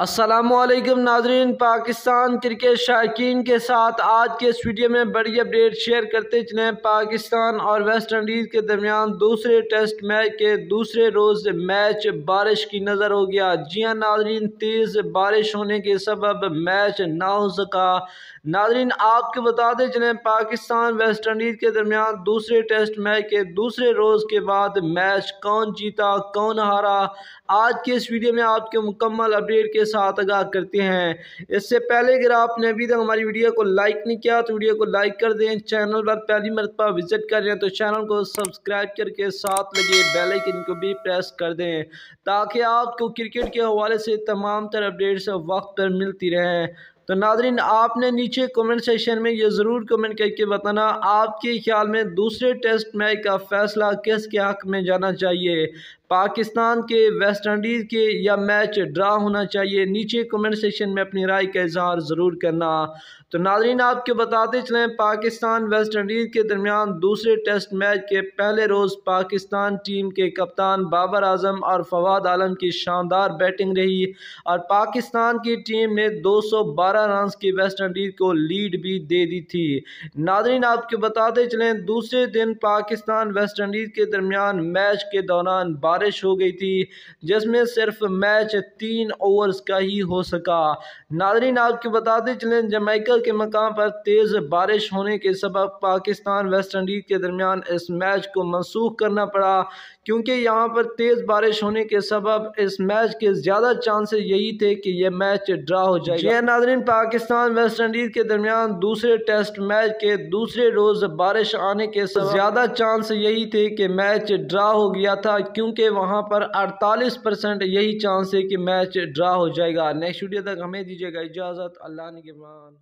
असलकम नाजरीन, पाकिस्तान क्रिकेट शायकीन के साथ आज के इस वीडियो में बड़ी अपडेट शेयर करते चले पाकिस्तान और वेस्ट इंडीज़ के दरमियान दूसरे टेस्ट मैच के दूसरे रोज़ मैच बारिश की नज़र हो गया। जी हाँ नाजरीन, तेज़ बारिश होने के सबब मैच ना हो सका नाजरीन, आपको बताते चले पाकिस्तान, वेस्ट इंडीज़ के दरमियान दूसरे टेस्ट मैच के दूसरे रोज़ के बाद मैच कौन जीता, कौन हारा? आज के इस वीडियो में आपके मुकम्मल अपडेट के साथ आगाह करते हैं। इससे पहले अगर आपने अभी तक हमारी वीडियो को लाइक नहीं किया तो वीडियो को लाइक कर दें। चैनल पर पहली मरतबा विज़िट कर रहे तो चैनल को सब्सक्राइब करके साथ लगे बेल आइकन को भी प्रेस कर दें, ताकि आपको क्रिकेट के हवाले से तमाम तर अपडेट्स वक्त पर मिलती रहें। तो नाजरीन, आपने नीचे कमेंट सेशन में ये ज़रूर कमेंट करके बताना, आपके ख्याल में दूसरे टेस्ट मैच का फैसला किसके हक में जाना चाहिए? पाकिस्तान के वेस्ट इंडीज़ के या मैच ड्रा होना चाहिए। नीचे कमेंट सेक्शन में अपनी राय का इजहार ज़रूर करना। तो नाजरीन, आपके बताते चलें, पाकिस्तान वेस्ट इंडीज़ के दरमियान दूसरे टेस्ट मैच के पहले रोज़ पाकिस्तान टीम के कप्तान बाबर आज़म और फवाद आलम की शानदार बैटिंग रही और पाकिस्तान की टीम ने 212 रन की वेस्ट इंडीज़ को लीड भी दे दी थी। नाजरीन, आपके बताते चलें, दूसरे दिन पाकिस्तान वेस्ट इंडीज़ के दरमियान मैच के दौरान बारह बारिश हो गई थी जिसमें सिर्फ़ मैच तीन ओवर्स का ही हो सका। नादरीन आपको बताते चलें जमैका के मकाम पर तेज़ बारिश होने के सबब पाकिस्तान वेस्ट इंडीज़ के दरमियान इस मैच को मनसूख करना पड़ा क्योंकि यहाँ पर तेज़ बारिश होने के सबब इस मैच के ज़्यादा चांसेस यही थे कि यह मैच ड्रा हो जाए यह नादरीन पाकिस्तान वेस्ट इंडीज़ के दरमियान दूसरे टेस्ट मैच के दूसरे रोज़ बारिश आने के ज़्यादा चांस यही थे कि मैच ड्रा हो गया था क्योंकि वहाँ पर 48 परसेंट यही चांस है कि मैच ड्रा हो जाएगा। नेक्स्ट वीडियो तक हमें दीजिएगा इजाज़त। अल्लाह ने के मान